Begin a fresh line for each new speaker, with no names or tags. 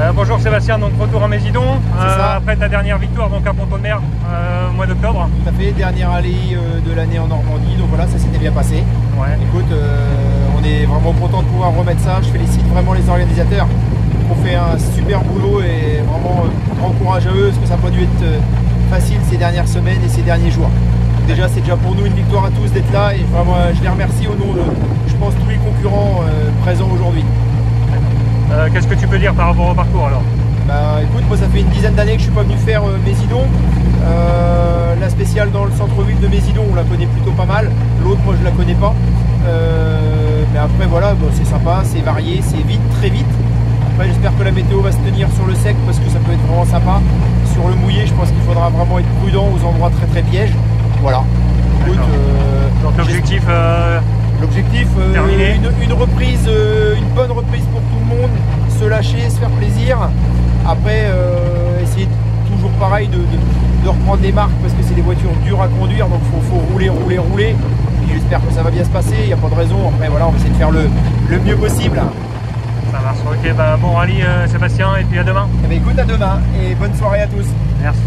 Euh, bonjour Sébastien, donc retour à Mésidon.
Ça.
après ta dernière victoire donc à Ponton de Mer euh, au mois d'octobre.
Tout à fait, dernière allée euh, de l'année en Normandie, donc voilà, ça s'était bien passé.
Ouais.
Écoute, euh, on est vraiment content de pouvoir remettre ça. Je félicite vraiment les organisateurs qui ont fait un super boulot et vraiment euh, grand courage à eux parce que ça n'a pas dû être euh, facile ces dernières semaines et ces derniers jours. Donc déjà, c'est déjà pour nous une victoire à tous d'être là et vraiment, euh, je les remercie au nom de, je pense, tous les concurrents euh, présents aujourd'hui.
Euh, Qu'est-ce que tu peux dire par rapport au parcours alors
Bah écoute, moi ça fait une dizaine d'années que je suis pas venu faire euh, Mésidon. Euh, la spéciale dans le centre-ville de Mésidon, on la connaît plutôt pas mal. L'autre, moi je la connais pas. Euh, mais après voilà, bon, c'est sympa, c'est varié, c'est vite, très vite. Après j'espère que la météo va se tenir sur le sec parce que ça peut être vraiment sympa. Sur le mouillé, je pense qu'il faudra vraiment être prudent aux endroits très très pièges. Voilà. Écoute,
Donc l'objectif,
L'objectif, une reprise, euh, une bonne reprise pour tout le monde, se lâcher, se faire plaisir. Après, euh, essayer toujours pareil de, de- de reprendre des marques parce que c'est des voitures dures à conduire, donc il faut, faut rouler, rouler, rouler. J'espère que ça va bien se passer, il n'y a pas de raison. Après, voilà, on va essayer de faire le, le mieux possible.
ça marche. Ok, bah, bon rallye euh, Sébastien et puis à demain.
Eh ben, écoute, à demain et bonne soirée à tous.
Merci.